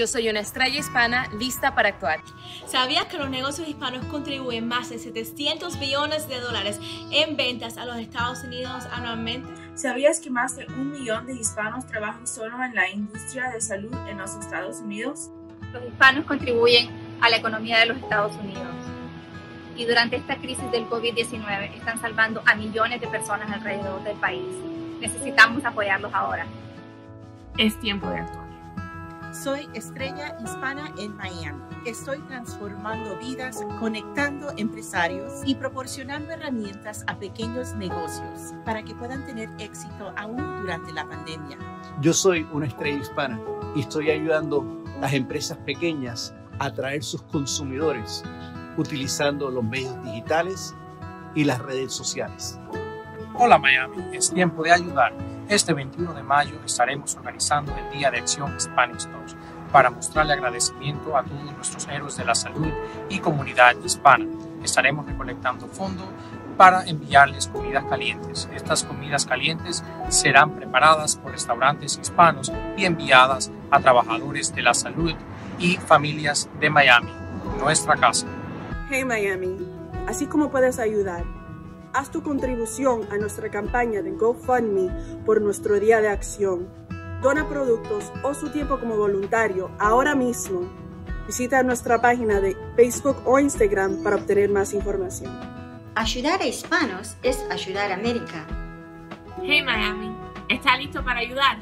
Yo soy una estrella hispana lista para actuar. ¿Sabías que los negocios hispanos contribuyen más de 700 billones de dólares en ventas a los Estados Unidos anualmente? ¿Sabías que más de un millón de hispanos trabajan solo en la industria de salud en los Estados Unidos? Los hispanos contribuyen a la economía de los Estados Unidos y durante esta crisis del COVID-19 están salvando a millones de personas alrededor del país. Necesitamos apoyarlos ahora. Es tiempo de actuar. Soy estrella hispana en Miami. Estoy transformando vidas, conectando empresarios y proporcionando herramientas a pequeños negocios para que puedan tener éxito aún durante la pandemia. Yo soy una estrella hispana y estoy ayudando a las empresas pequeñas a atraer sus consumidores utilizando los medios digitales y las redes sociales. Hola Miami, es tiempo de ayudar. Este 21 de mayo estaremos organizando el Día de Acción Hispanic Stores para mostrarle agradecimiento a todos nuestros héroes de la salud y comunidad hispana. Estaremos recolectando fondos para enviarles comidas calientes. Estas comidas calientes serán preparadas por restaurantes hispanos y enviadas a trabajadores de la salud y familias de Miami, nuestra casa. Hey Miami, así como puedes ayudar, haz tu contribución a nuestra campaña de GoFundMe por nuestro Día de Acción. Dona productos o su tiempo como voluntario ahora mismo. Visita nuestra página de Facebook o Instagram para obtener más información. Ayudar a hispanos es ayudar a América. Hey Miami, ¿está listo para ayudar?